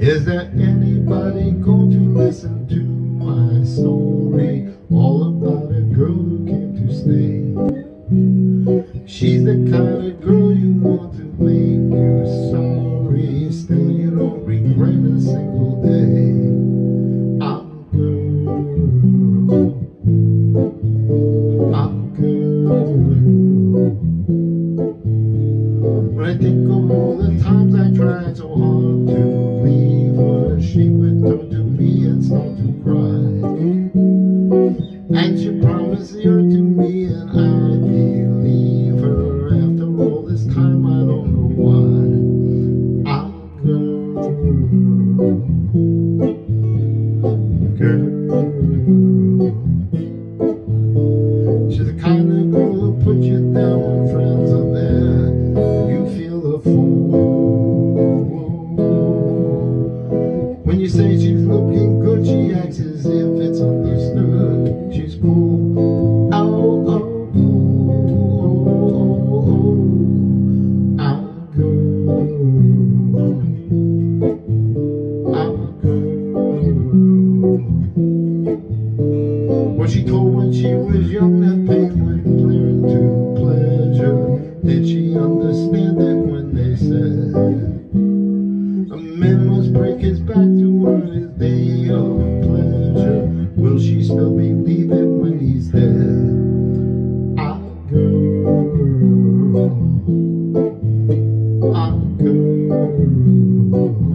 Is there anybody going to listen to my story? All about a girl who came to stay. She's the kind of girl you want to make you sorry. Still, you don't regret a single day. I'm girl. I'm girl. When I think of all the times I tried so hard to And she promised earth to me, and I believe her. After all this time, I don't know why. I'm girl, girl. She's the kind of girl who put you down when friends are there. You feel a fool. When you say she's looking good, she acts as if What she told when she was young that pain went clear into pleasure? Did she understand it when they said a man must break his back to earn his day of pleasure? Will she still believe it when he's dead? Ah, girl. Ah, girl.